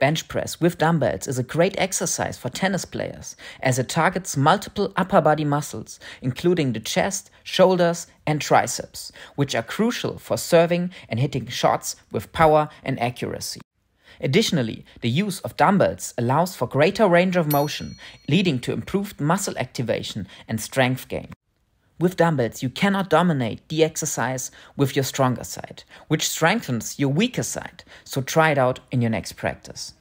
Bench press with dumbbells is a great exercise for tennis players as it targets multiple upper body muscles, including the chest, shoulders, and triceps, which are crucial for serving and hitting shots with power and accuracy. Additionally, the use of dumbbells allows for greater range of motion, leading to improved muscle activation and strength gain. With dumbbells, you cannot dominate the exercise with your stronger side, which strengthens your weaker side, so try it out in your next practice.